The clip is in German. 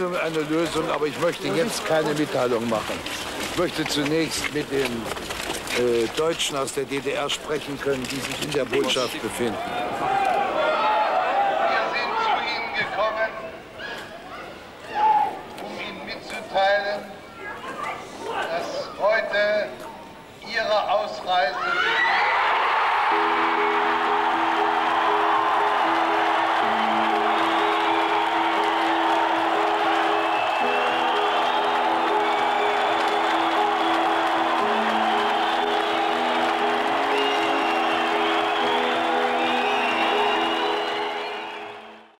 eine Lösung, aber ich möchte jetzt keine Mitteilung machen. Ich möchte zunächst mit den äh, Deutschen aus der DDR sprechen können, die sich in der Botschaft befinden. Wir sind zu Ihnen gekommen, um Ihnen mitzuteilen, dass heute Ihre Ausreise